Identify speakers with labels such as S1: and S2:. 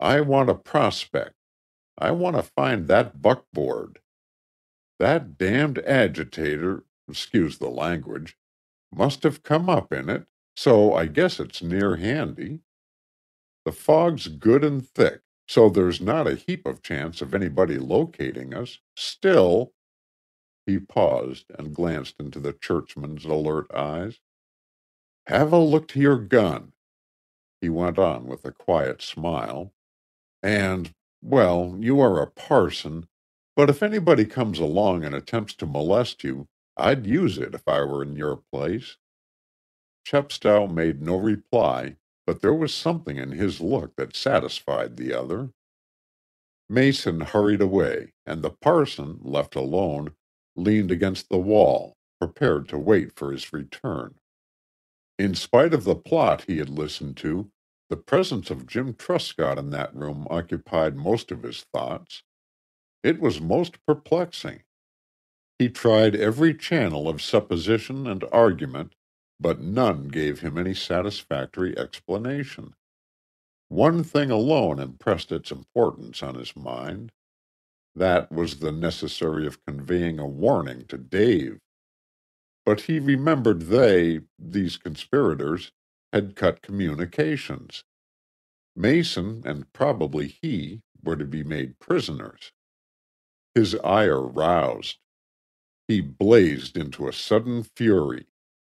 S1: I want a prospect. I want to find that buckboard. That damned agitator excuse the language must have come up in it, so I guess it's near handy. The fog's good and thick, so there's not a heap of chance of anybody locating us. Still He paused and glanced into the churchman's alert eyes. "Have a look to your gun," he went on with a quiet smile. "And well, you are a parson, but if anybody comes along and attempts to molest you, I'd use it if I were in your place." Chepstow made no reply, but there was something in his look that satisfied the other. Mason hurried away, and the parson, left alone, leaned against the wall, prepared to wait for his return. In spite of the plot he had listened to, the presence of Jim Truscott in that room occupied most of his thoughts. It was most perplexing. He tried every channel of supposition and argument, but none gave him any satisfactory explanation. One thing alone impressed its importance on his mind. That was the necessary of conveying a warning to Dave. But he remembered they, these conspirators, had cut communications. Mason, and probably he, were to be made prisoners. His ire roused. He blazed into a sudden fury.